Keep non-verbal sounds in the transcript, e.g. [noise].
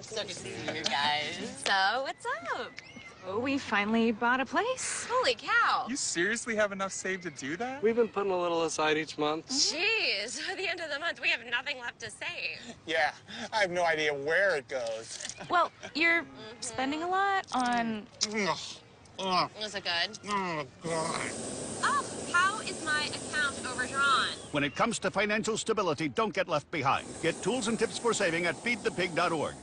So good to see you guys. So, what's up? Oh, we finally bought a place. Holy cow. You seriously have enough saved to do that? We've been putting a little aside each month. Jeez, at [laughs] the end of the month, we have nothing left to save. Yeah, I have no idea where it goes. Well, you're spending a lot on. Oh, Was it good? oh, God. Oh, how is my account overdrawn? When it comes to financial stability, don't get left behind. Get tools and tips for saving at feedthepig.org.